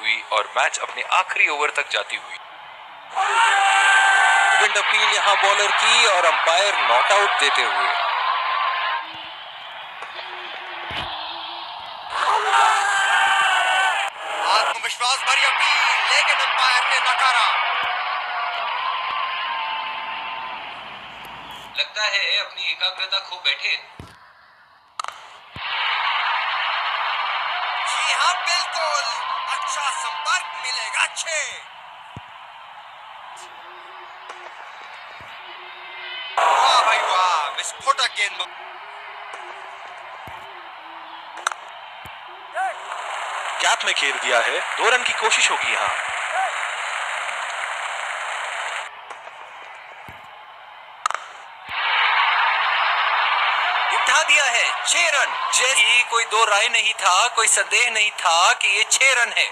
हुई और मैच अपने आखिरी ओवर तक जाती हुई। विंड अपील यहाँ बॉलर की और अंपायर नॉट आउट देते हुए। आत्मविश्वास भरी अपील लेकिन अंपायर ने नकारा। लगता है अपनी एकाग्रता खो बैठे। जी हाँ बिल्कुल। अच्छा संपर्क मिलेगा छे वाह भाई वाह विस्फोटक गेंद। गैप में खेल दिया है दो रन की कोशिश होगी यहाँ। उठा दिया है छह रन। जैसी कोई दो राय नहीं था कोई संदेह नहीं था कि ये छह रन है।